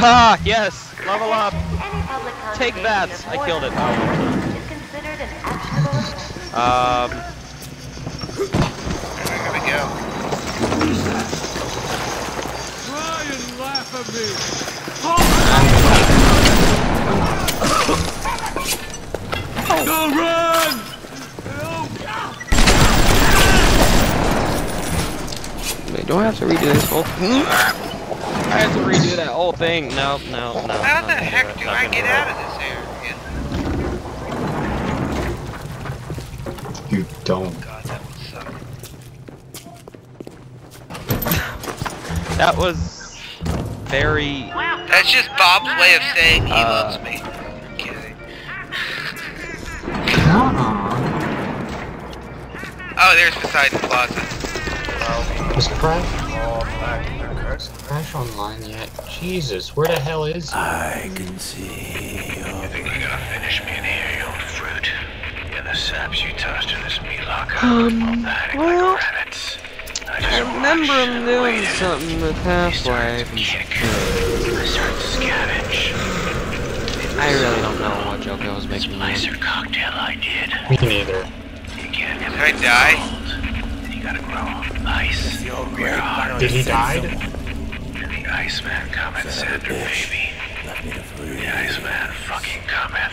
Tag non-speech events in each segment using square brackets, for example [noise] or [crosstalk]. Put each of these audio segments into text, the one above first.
Ha! yes! Level up! Take that! I killed it. offense. Um, Here we go. Try and laugh at me. Don't run! wait, do I have to redo this whole I have to redo that whole thing. No, no, no. How not the gonna heck do I get out of this area? You don't. God, that would suck. That was very. That's just Bob's way of saying he Uh, loves me. I'm kidding. Nuh-uh. Oh, there's Poseidon Plaza. Was Crash? Is Crash online yet? Jesus, where the hell is he? I can see you think you're gonna finish me in here, you old fruit? Yeah, the saps you tossed in this meat locker Um, panic well, like rabbits. I, I remember him doing something with He Half-Life. started to kick. I started to scavenge. I really don't know what joke I was making. placer cocktail I did. Me neither. You can't get Did I die? cold. You gotta grow ice. Did he died? The Iceman cometh after baby. The Iceman fucking cometh.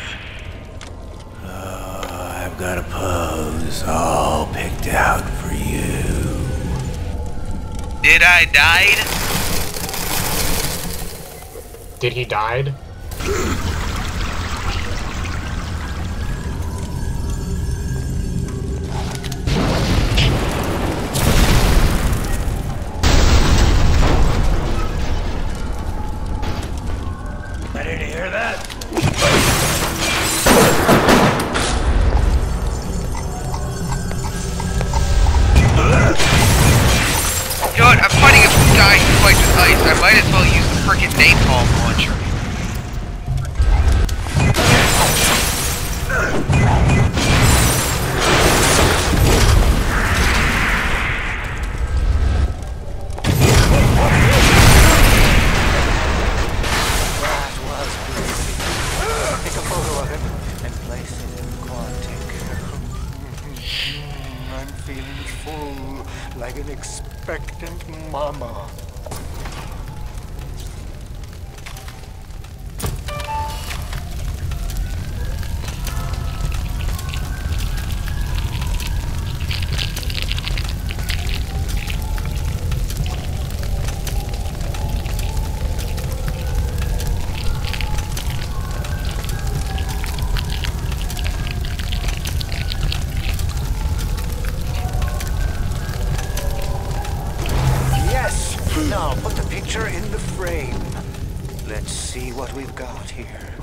Oh, I've got a pose all picked out for you. Did I died? Did he died? [laughs] You know what? I'm fighting a guy who fights with ice. I might as well use the frickin' napalm launcher. Like an expectant mama. Now put the picture in the frame. Let's see what we've got here.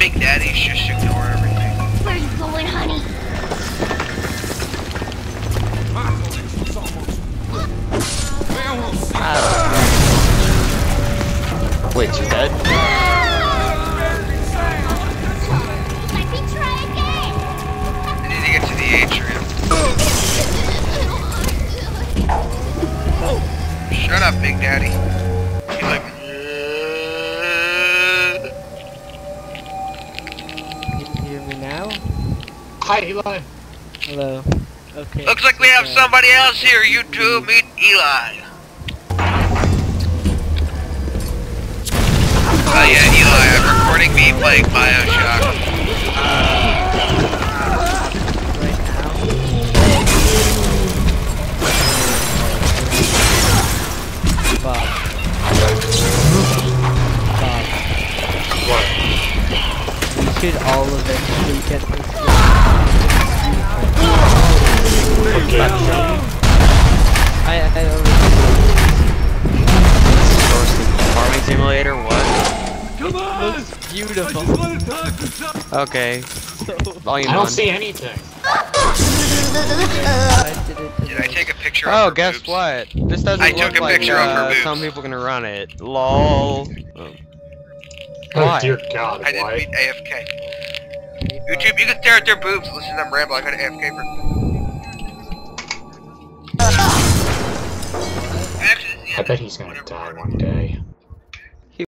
Big daddies just Wait, she's dead? Let me try again. I need to get to the atrium. Shut up, big daddy. He's like, Can you hear me now? Hi, Eli. Hello. Okay. looks like we have so- somebody else here. You two meet Eli. Recording me playing Bioshock. Come on! Looks beautiful. I just want to talk to some. Okay. So Volume I don't on. see anything. Did I take a picture Oh, of her guess boobs? what? This doesn't I look took a like picture of her uh, boobs. some people gonna run it. LOL. Oh. Oh dear God, I didn't why? beat AFK. YouTube, you can stare at their boobs, listen to them ramble. I got AFK for. Actually, this is the I bet he's gonna die one day.